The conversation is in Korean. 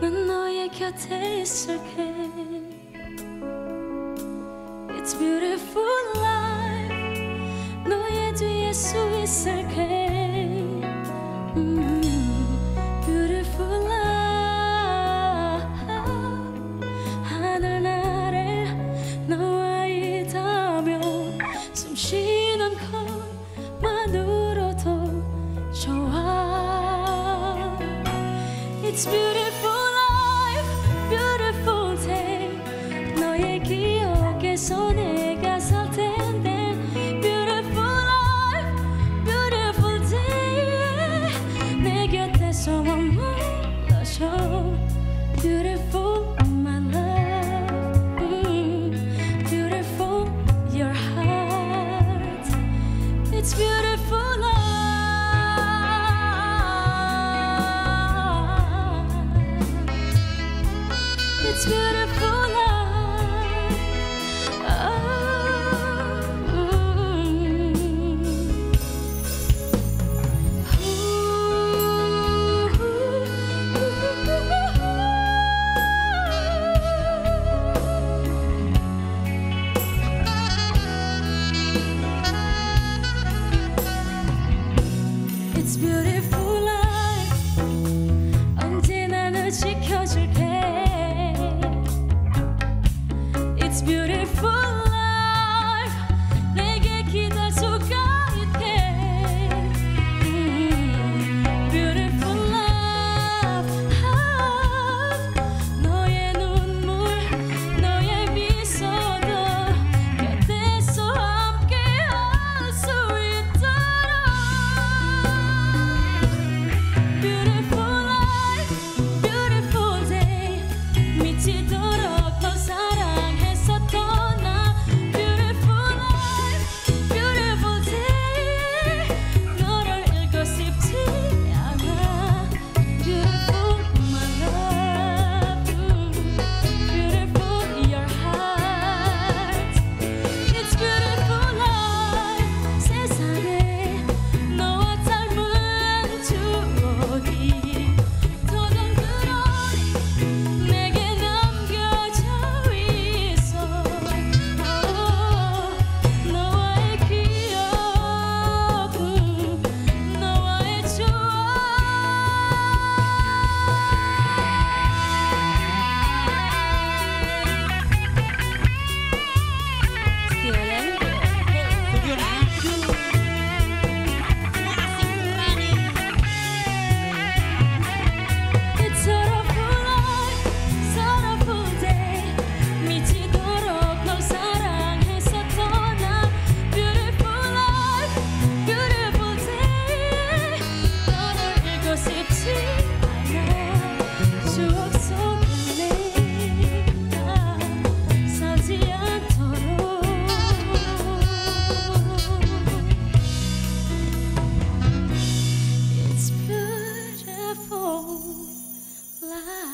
난 너의 곁에 있을게. It's beautiful life. 너의 뒤에 서 있을게. Mm-hmm. 하늘 나를 너와 있다면 숨쉬는 거 It's beautiful.